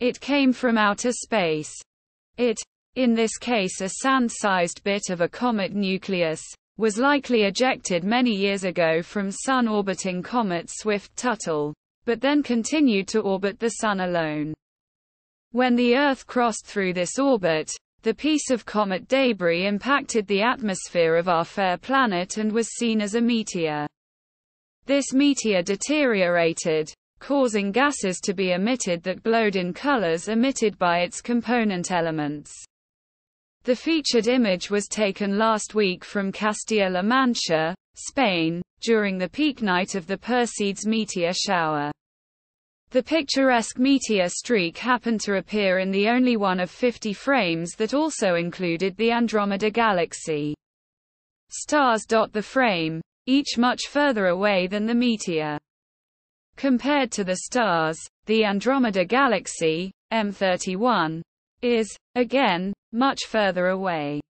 It came from outer space. It, in this case a sand-sized bit of a comet nucleus, was likely ejected many years ago from Sun-orbiting comet Swift-Tuttle, but then continued to orbit the Sun alone. When the Earth crossed through this orbit, the piece of comet debris impacted the atmosphere of our fair planet and was seen as a meteor. This meteor deteriorated, causing gases to be emitted that glowed in colors emitted by its component elements. The featured image was taken last week from Castilla-La Mancha, Spain, during the peak night of the Perseids meteor shower. The picturesque meteor streak happened to appear in the only one of 50 frames that also included the Andromeda Galaxy. Stars dot the frame, each much further away than the meteor. Compared to the stars, the Andromeda Galaxy, M31, is, again, much further away.